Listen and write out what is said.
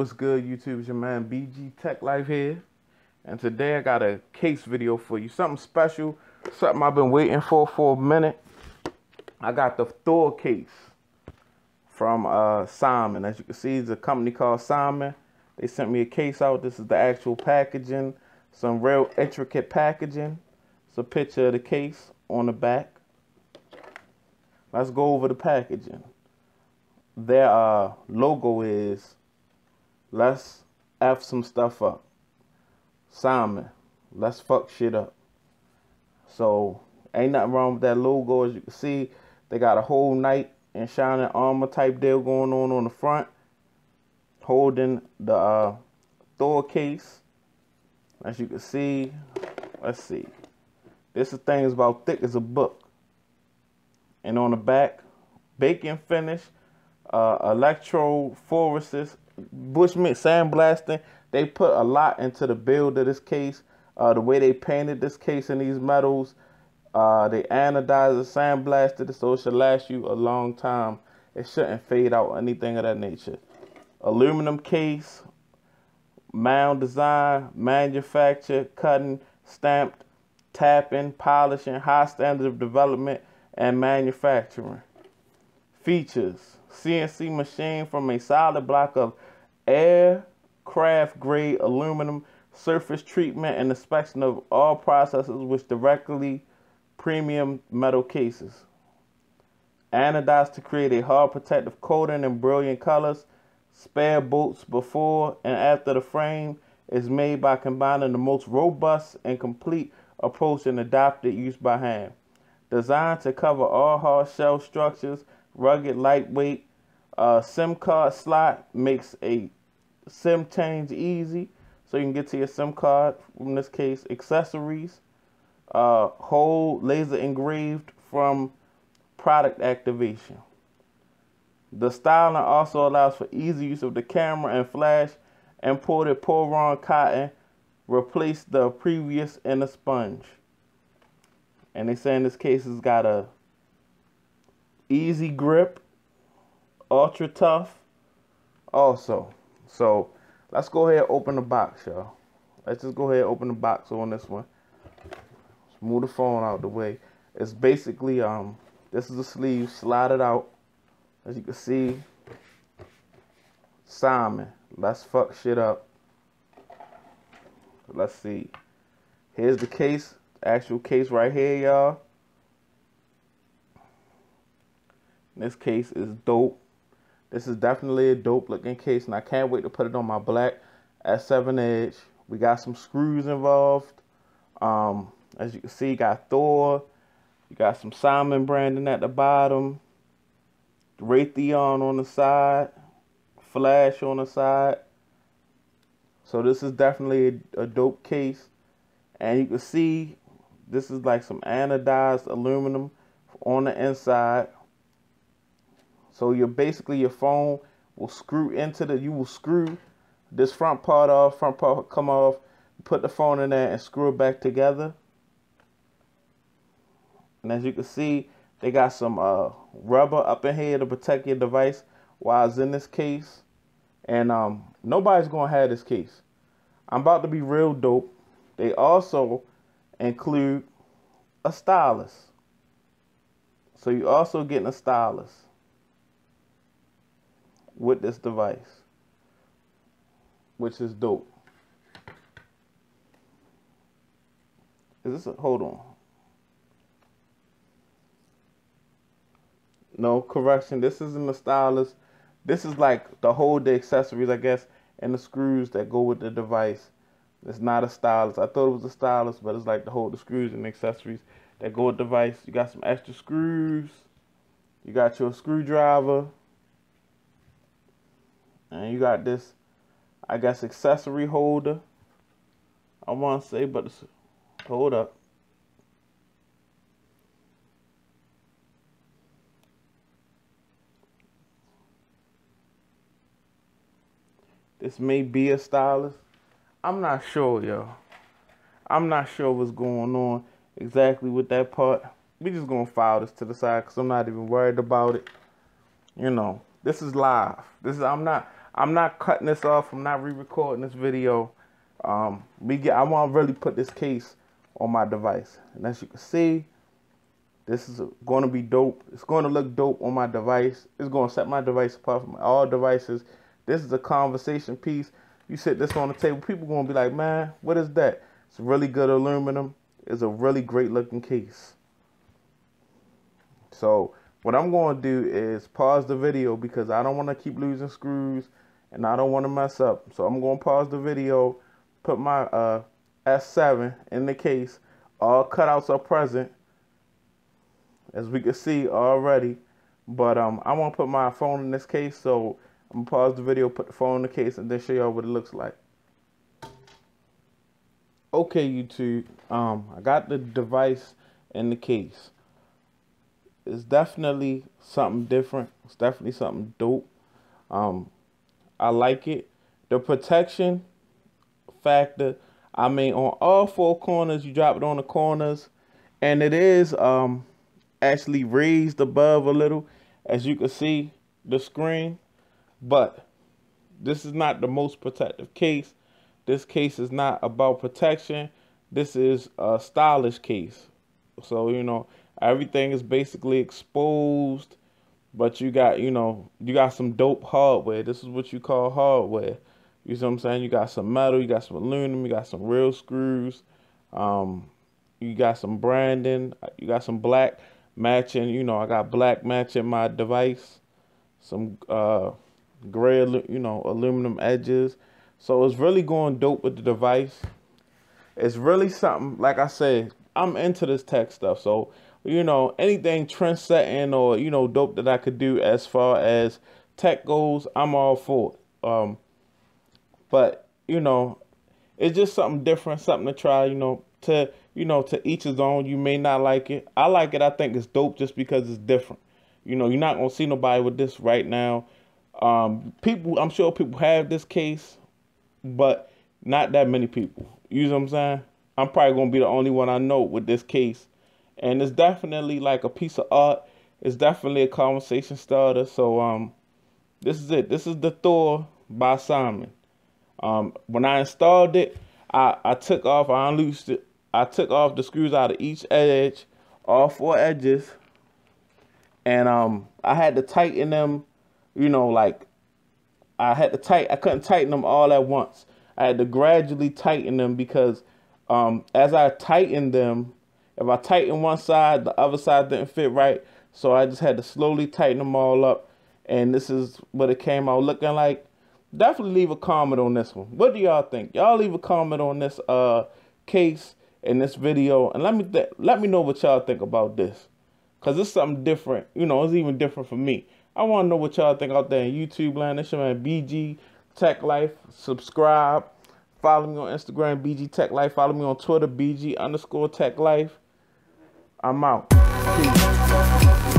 What's good, YouTube? It's your man BG Tech Life here. And today I got a case video for you. Something special, something I've been waiting for for a minute. I got the Thor case from uh, Simon. As you can see, it's a company called Simon. They sent me a case out. This is the actual packaging. Some real intricate packaging. It's a picture of the case on the back. Let's go over the packaging. Their uh, logo is let's F some stuff up. Simon, let's fuck shit up. So ain't nothing wrong with that logo. As you can see, they got a whole knight and shining armor type deal going on on the front, holding the uh, Thor case. As you can see, let's see. This thing is about thick as a book. And on the back, bacon finish, uh, electro electrophoresis, Bushmint sandblasting. They put a lot into the build of this case. Uh, the way they painted this case in these metals, uh, they anodized it, sandblasted it, so it should last you a long time. It shouldn't fade out, anything of that nature. Aluminum case, mound design, manufacture, cutting, stamped, tapping, polishing, high standard of development, and manufacturing. Features CNC machine from a solid block of aircraft grade aluminum surface treatment and inspection of all processes which directly premium metal cases. Anodized to create a hard protective coating in brilliant colors. Spare bolts before and after the frame is made by combining the most robust and complete approach and adopted use by hand. Designed to cover all hard shell structures, rugged, lightweight. Uh, SIM card slot makes a SIM change easy, so you can get to your SIM card. In this case, accessories. Uh, hole laser engraved from product activation. The styling also allows for easy use of the camera and flash. Imported Poron cotton replaced the previous in a sponge. And they say in this case it's got a easy grip, ultra tough also. So let's go ahead and open the box, y'all. Let's just go ahead and open the box on this one. Let's move the phone out the way. It's basically, um, this is the sleeve, slide it out. As you can see, Simon, let's fuck shit up. Let's see. Here's the case, actual case right here, y'all. This case is dope. This is definitely a dope looking case, and I can't wait to put it on my black S7 Edge. We got some screws involved. Um, as you can see, got Thor. You got some Simon branding at the bottom. Raytheon on the side. Flash on the side. So this is definitely a, a dope case. And you can see this is like some anodized aluminum on the inside. So you're basically your phone will screw into the you will screw this front part off, front part come off, put the phone in there and screw it back together. And as you can see, they got some uh, rubber up in here to protect your device while it's in this case. And um, nobody's going to have this case. I'm about to be real dope. They also include a stylus. So you're also getting a stylus with this device, which is dope. Is this a, hold on. No correction. This isn't the stylus. This is like the whole the accessories, I guess, and the screws that go with the device. It's not a stylus. I thought it was a stylus, but it's like the whole the screws and accessories that go with the device. You got some extra screws. You got your screwdriver. You got this, I guess, accessory holder. I want to say, but hold up. This may be a stylus. I'm not sure, yo. I'm not sure what's going on exactly with that part. We just gonna file this to the side because I'm not even worried about it. You know, this is live. This is I'm not I'm not cutting this off. I'm not re-recording this video. Um, we get. I want to really put this case on my device, and as you can see, this is going to be dope. It's going to look dope on my device. It's going to set my device apart from all devices. This is a conversation piece. You sit this on the table, people going to be like, man, what is that? It's really good aluminum. It's a really great looking case. So what I'm going to do is pause the video because I don't want to keep losing screws and I don't want to mess up. So I'm going to pause the video, put my uh, S7 in the case. All cutouts are present as we can see already. But um, I want to put my phone in this case, so I'm gonna pause the video, put the phone in the case, and then show y'all what it looks like. Okay, YouTube, um, I got the device in the case. It's definitely something different. It's definitely something dope. Um, I like it. The protection factor. I mean, on all four corners, you drop it on the corners, and it is um actually raised above a little as you can see the screen but this is not the most protective case this case is not about protection this is a stylish case so you know everything is basically exposed but you got you know you got some dope hardware this is what you call hardware you see what i'm saying you got some metal you got some aluminum you got some real screws um you got some branding you got some black matching, you know, I got black matching my device, some uh, gray, you know, aluminum edges. So it's really going dope with the device. It's really something, like I said, I'm into this tech stuff. So, you know, anything trend setting or, you know, dope that I could do as far as tech goes, I'm all for it. Um, but, you know, it's just something different, something to try, you know, to you know, to each his own. You may not like it. I like it. I think it's dope just because it's different. You know, you're not gonna see nobody with this right now. Um, people, I'm sure people have this case, but not that many people. You know what I'm saying? I'm probably gonna be the only one I know with this case, and it's definitely like a piece of art. It's definitely a conversation starter. So, um, this is it. This is the Thor by Simon. Um, when I installed it, I, I took off, I unloosed it, I took off the screws out of each edge, all four edges, and um, I had to tighten them. You know, like I had to tight. I couldn't tighten them all at once. I had to gradually tighten them because um, as I tightened them, if I tighten one side, the other side didn't fit right. So I just had to slowly tighten them all up. And this is what it came out looking like. Definitely leave a comment on this one. What do y'all think? Y'all leave a comment on this uh case in this video and let me let me know what y'all think about this because it's something different you know it's even different for me i want to know what y'all think out there in youtube land this your man bg tech life subscribe follow me on instagram bg tech life follow me on twitter bg underscore tech life i'm out Peace.